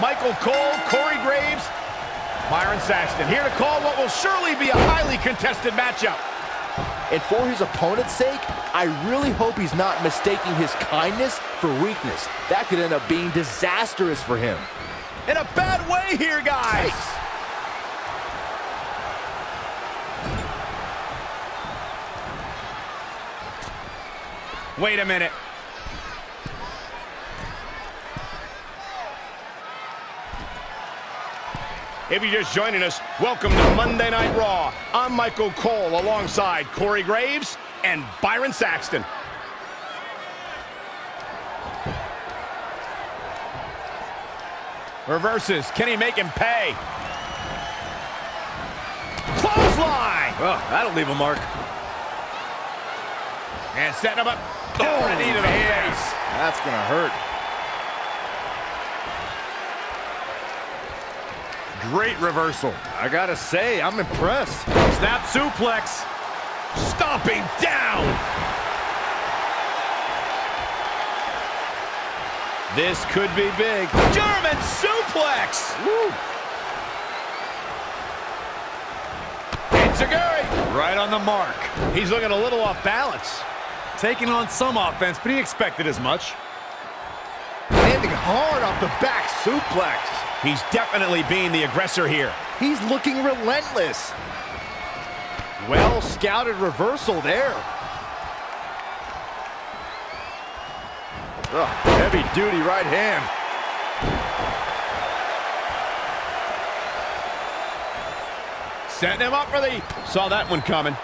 Michael Cole, Corey Graves, Byron Saxton here to call what will surely be a highly contested matchup. And for his opponent's sake, I really hope he's not mistaking his kindness for weakness. That could end up being disastrous for him. In a bad way here, guys. Nice. Wait a minute. If you're just joining us, welcome to Monday Night Raw. I'm Michael Cole alongside Corey Graves and Byron Saxton. Reverses. Can he make him pay? Clothesline! Oh, that'll leave a mark. And setting him up. Oh, a knee to the face. That's going to hurt. Great reversal. I got to say, I'm impressed. Snap suplex. Stomping down. This could be big. German suplex. Woo. Enzuigiri. Right on the mark. He's looking a little off balance. Taking on some offense, but he expected as much. Landing hard off the back suplex. He's definitely being the aggressor here. He's looking relentless. Well scouted reversal there. Ugh, heavy duty right hand. Setting him up for the... Saw that one coming.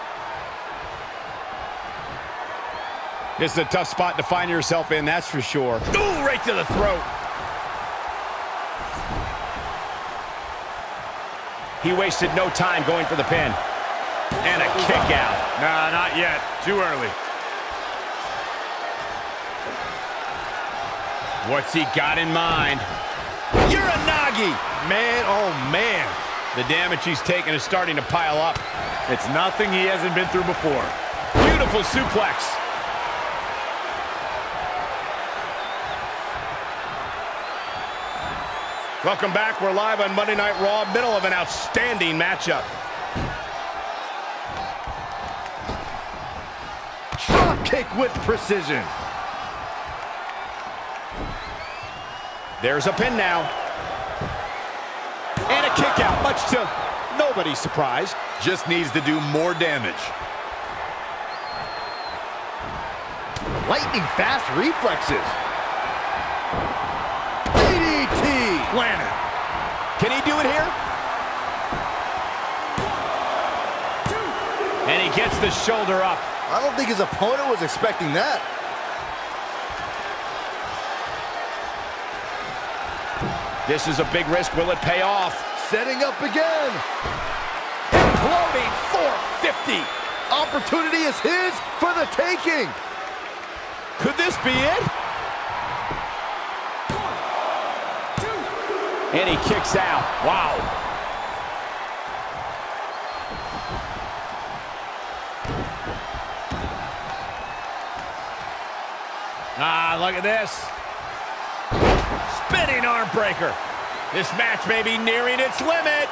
This is a tough spot to find yourself in, that's for sure. Ooh, right to the throat. He wasted no time going for the pin. And a kick out. Nah, not yet. Too early. What's he got in mind? Uranagi! Man, oh man. The damage he's taken is starting to pile up. It's nothing he hasn't been through before. Beautiful suplex. Welcome back. We're live on Monday Night Raw, middle of an outstanding matchup. Drop kick with precision. There's a pin now. And a kick out, much to nobody's surprise. Just needs to do more damage. Lightning fast reflexes. Can he do it here? And he gets the shoulder up. I don't think his opponent was expecting that. This is a big risk. Will it pay off? Setting up again. Imploding 450. Opportunity is his for the taking. Could this be it? And he kicks out. Wow. Ah, look at this. Spinning arm breaker. This match may be nearing its limit.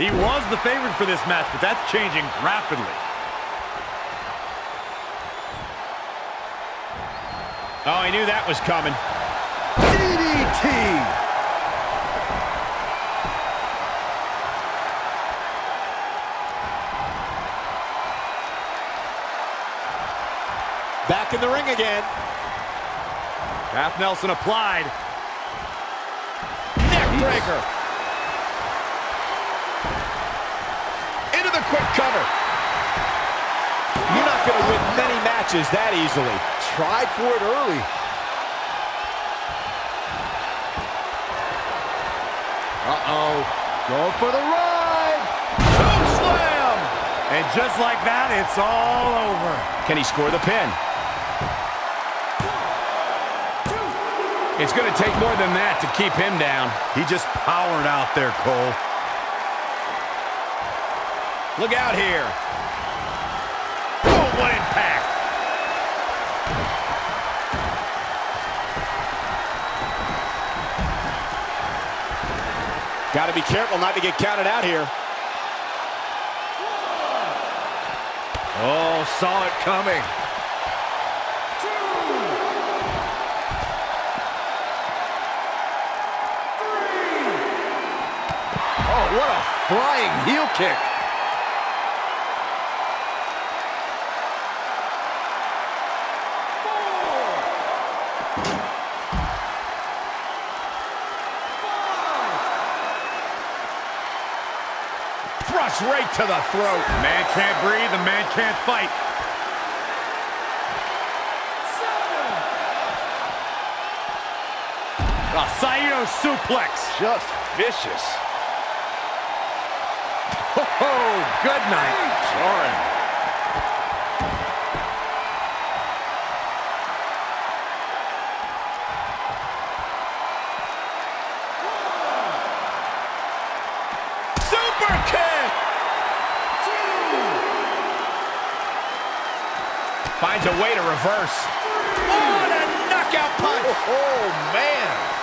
He was the favorite for this match, but that's changing rapidly. Oh, he knew that was coming. DDT. Back in the ring again. Half Nelson applied. Neckbreaker. Into the quick cover. You're not going to win many matches that easily. Tried for it early. Uh-oh. Going for the ride. Choke slam. And just like that, it's all over. Can he score the pin? It's going to take more than that to keep him down. He just powered out there, Cole. Look out here. Oh, what impact. Got to be careful not to get counted out here. Oh, saw it coming. What a flying heel kick. Thrust right to the throat. Man can't breathe, the man can't fight. A Saito suplex. Just vicious. Oh, good night. Soren. Super kick! Finds a way to reverse. What a knockout punch! Oh, oh man.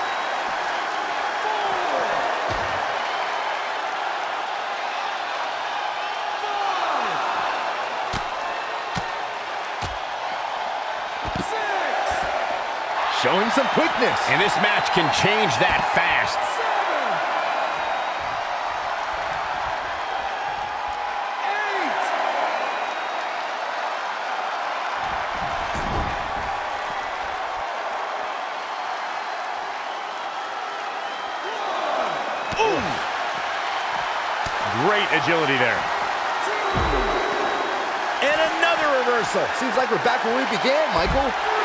Showing some quickness. And this match can change that fast. Great agility there. And another reversal. Seems like we're back where we began, Michael.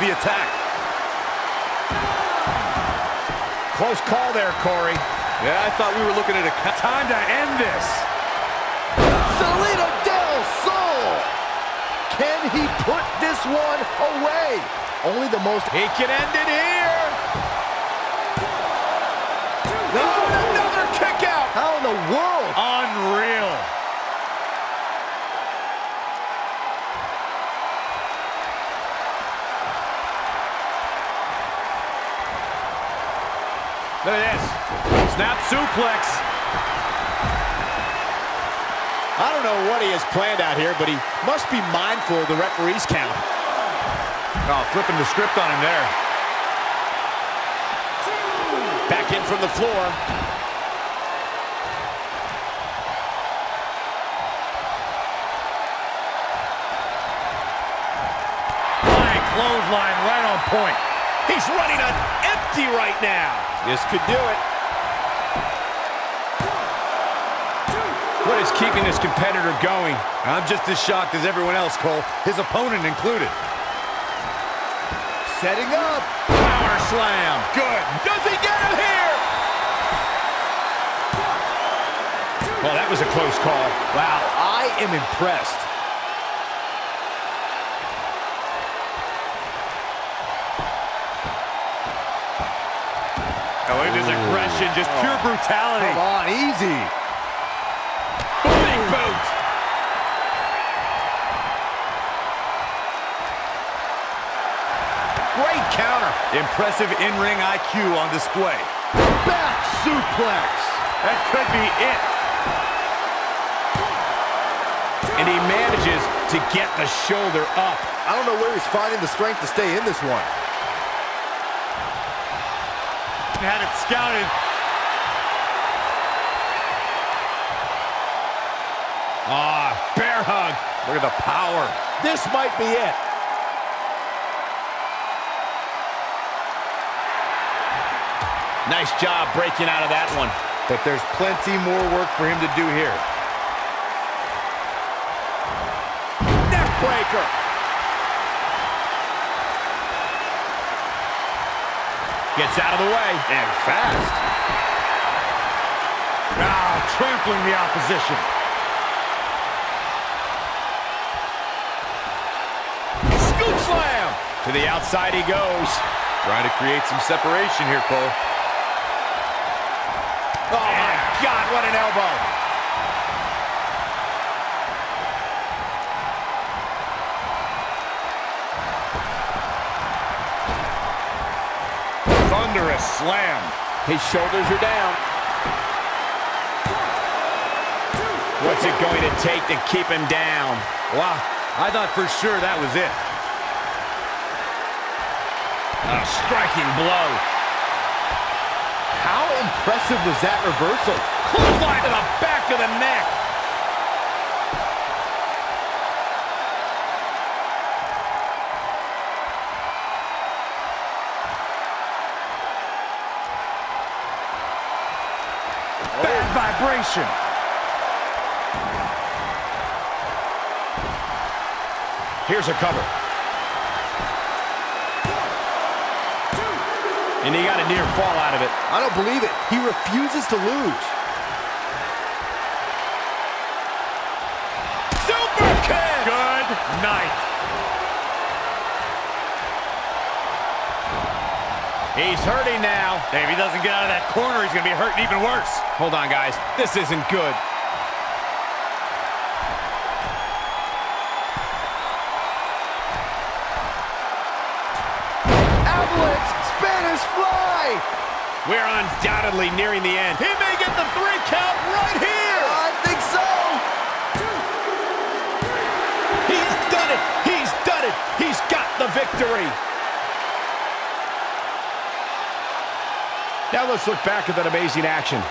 The attack. Close call there, Corey. Yeah, I thought we were looking at a time to end this. Salida del Sol. Can he put this one away? Only the most He can end it here. No, Look at this. Snap suplex. I don't know what he has planned out here, but he must be mindful of the referee's count. Oh, flipping the script on him there. Back in from the floor. Clothesline right on point. He's running on empty right now. This could do it. What is keeping this competitor going? I'm just as shocked as everyone else, Cole. His opponent included. Setting up. Power slam. Good. Does he get him here? Well, that was a close call. Wow, I am impressed. Oh, it is aggression, just pure oh. brutality. Come on, easy. Big boot. Great counter. Impressive in-ring IQ on display. Back suplex. That could be it. And he manages to get the shoulder up. I don't know where he's finding the strength to stay in this one. Had it scouted. Ah, bear hug. Look at the power. This might be it. Nice job breaking out of that one. But there's plenty more work for him to do here. Neck Gets out of the way. And fast. Ah, trampling the opposition. Scoop slam. To the outside he goes. Trying to create some separation here, Cole. Oh, my God, what an elbow. Slam. His shoulders are down. What's it going to take to keep him down? Wow, I thought for sure that was it. A striking blow. How impressive was that reversal? Close Clothesline to the back of the neck. Bad vibration. Here's a cover. And he got a near fall out of it. I don't believe it. He refuses to lose. Super kick! Good night. He's hurting now. Hey, if he doesn't get out of that corner, he's going to be hurting even worse. Hold on, guys. This isn't good. Avalanche Spanish fly. We're undoubtedly nearing the end. He may get the three count right here. I think so. He's done it. He's done it. He's got the victory. Now let's look back at that amazing action.